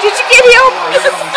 gente queria. um...